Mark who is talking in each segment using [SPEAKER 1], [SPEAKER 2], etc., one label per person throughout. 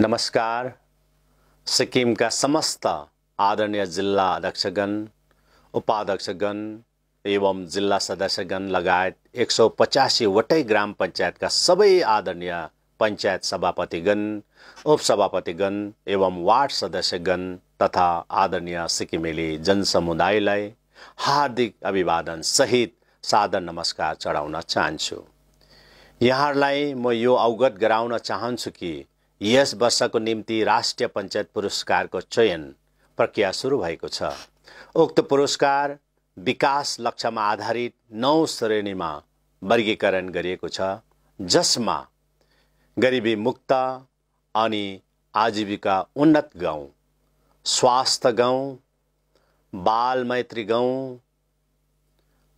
[SPEAKER 1] नमस्कार। सिक्किमका समस्त आदरणीय जिल्ला अध्यक्षगण उपाध्यक्षगण एवं जिल्ला सदस्यगण लगायत एक सौ पचासीवटै ग्राम पञ्चायतका सबै आदरणीय पञ्चायत सभापतिगण उपसभापतिगण एवं वार्ड सदस्यगण तथा आदरणीय सिक्किमेली जनसमुदायलाई हार्दिक अभिवादन सहित सादर नमस्कार चढाउन चाहन्छु। यहाँहरूलाई म यो अवगत गराउन चाहन्छु कि यस वर्षको निम्ति राष्ट्रिय पञ्चायत पुरस्कारको चयन प्रक्रिया सुरु भएको छ। उक्त पुरस्कार विकास लक्ष्यमा आधारित नौ श्रेणीमा वर्गीकरण गरिएको छ जसमा गरिबी मुक्त अनि आजीविका उन्नत गाउँ स्वास्थ्य गाउँ बाल मैत्री गाउँ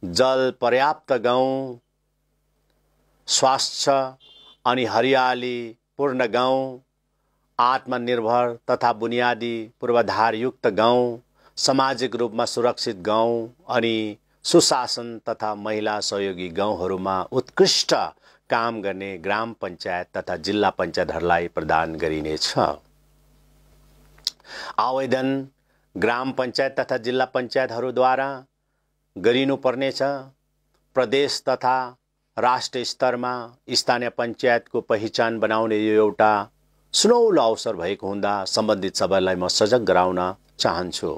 [SPEAKER 1] जल पर्याप्त गाउँ स्वास्थ्य अनि हरियाली पूर्ण गाउँ आत्मनिर्भर तथा बुनियादी पूर्वाधारयुक्त गाउँ सामाजिक रूपमा सुरक्षित गाउँ अनि सुशासन तथा महिला सहयोगी गाउँहरूमा उत्कृष्ट काम गर्ने ग्राम पञ्चायत तथा जिल्ला पञ्चायतहरूलाई प्रदान गरिनेछ। आवेदन ग्राम पञ्चायत तथा जिल्ला पञ्चायतहरूद्वारा गरिनुपर्नेछ। प्रदेश तथा राष्ट्रिय स्तरमा स्थानीय पञ्चायतको पहिचान बनाउने यो एउटा सुनौलो अवसर भएको हुँदा सम्बन्धित सबैलाई म सजग गराउन चाहन्छु।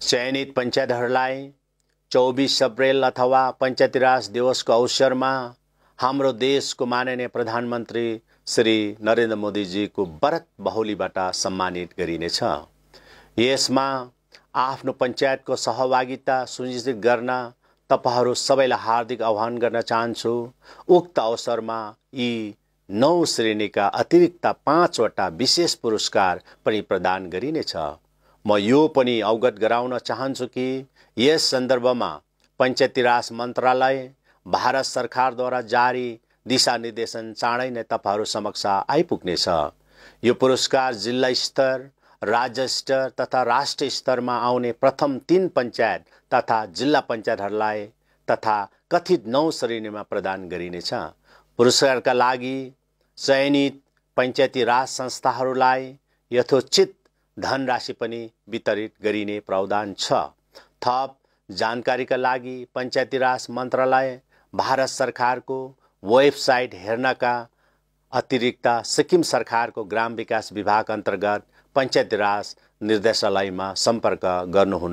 [SPEAKER 1] चयनित पञ्चायतहरूलाई चौबिस अप्रेल अथवा पञ्चायती राज दिवसको अवसरमा हाम्रो देशको माननीय प्रधानमन्त्री श्री नरेन्द्र मोदीजीको व्रत बहुलीबाट सम्मानित गरिनेछ। यसमा आफ्नो पञ्चायतको सहभागिता सुनिश्चित गर्न तपाईँहरू सबैलाई हार्दिक आह्वान गर्न चाहन्छु। उक्त अवसरमा यी नौ श्रेणीका अतिरिक्त पाँचवटा विशेष पुरस्कार पनि प्रदान गरिनेछ। म यो पनि अवगत गराउन चाहन्छु कि यस सन्दर्भमा पञ्चायती राज मन्त्रालय भारत सरकारद्वारा जारी दिशानिर्देशन चाँडै नै तपाईँहरू समक्ष आइपुग्नेछ। यो पुरस्कार जिल्ला स्तर राज्य स्तर तथा राष्ट्रिय स्तरमा आउने प्रथम तीन पञ्चायत तथा जिल्ला पञ्चायतहरूलाई तथा कथित नौ श्रेणीमा प्रदान गरिनेछ। पुरस्कारका लागि चयनित पञ्चायती राज संस्थाहरूलाई यथोचित धनराशि पनि वितरित गरिने प्रावधान छ। थप जानकारीका लागि पञ्चायती राज मन्त्रालय भारत सरकारको वेबसाइट हेर्नका अतिरिक्त सिक्किम सरकारको ग्राम विकास विभाग अन्तर्गत पञ्चायती राज निर्देशालयमा सम्पर्क गर्नुहुन